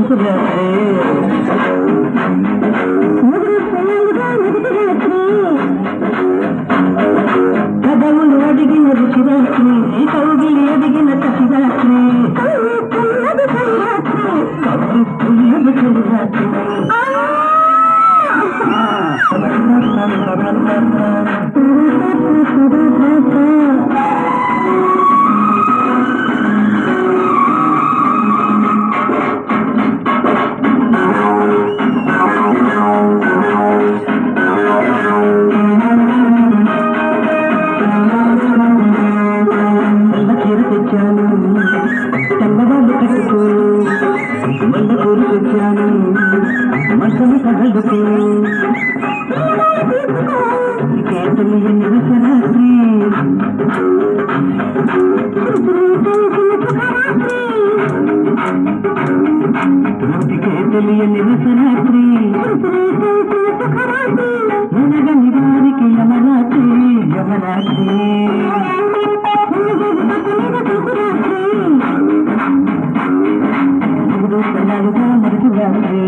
ముద్దు రాత్రి అందుకని పక్క రాత్రి కదవులు అడిగిన రుచి రాత్రి కౌగిలి అడిగిన కథ మంచము కదలుకో కేతలు ఎన్ని రాత్రి నోటికే తెలియని రాత్రి ఎనగని వారికి యమరాత్రి యమరాత్రి. ముందుకు రండి